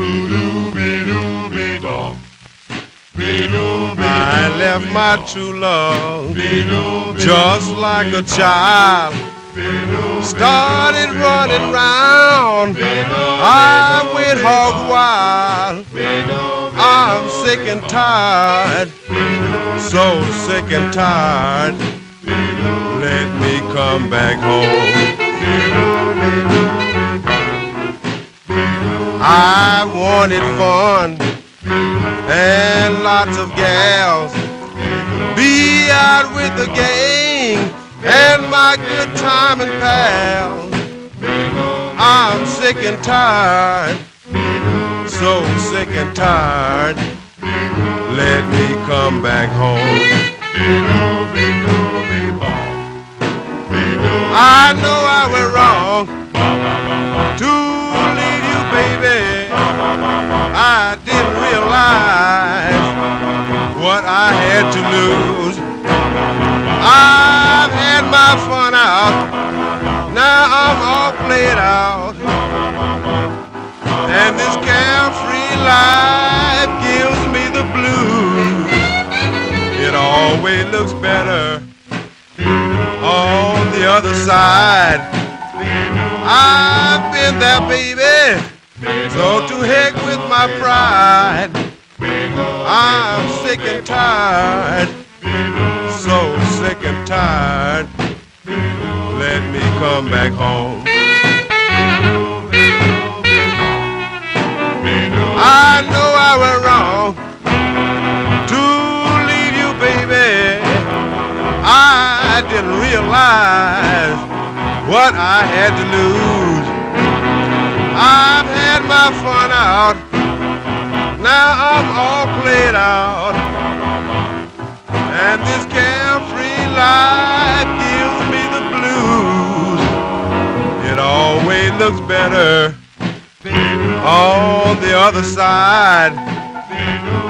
I left my true love just like a child. Started running round. I went hog wild. I'm sick and tired. So sick and tired. Let me come back home. I wanted fun and lots of gals. Be out with the gang and my good time and pals. I'm sick and tired, so sick and tired. Let me come back home. I know what I had to lose. I've had my fun out. Now I'm all played out. And this carefree life gives me the blues. It always looks better on the other side. I've been there, baby. So to heck with my pride. I'm sick and tired. So sick and tired. Let me come back home. I know I went wrong to leave you, baby. I didn't realize what I had to lose. I've had my fun out. Played out. And this carefree life gives me the blues. It always looks better on the other side.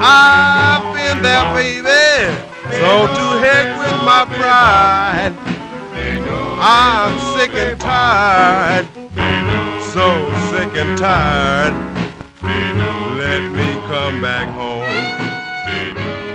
I've been there, baby. So to heck with my pride. I'm sick and tired. So sick and tired. Let me come back home do do.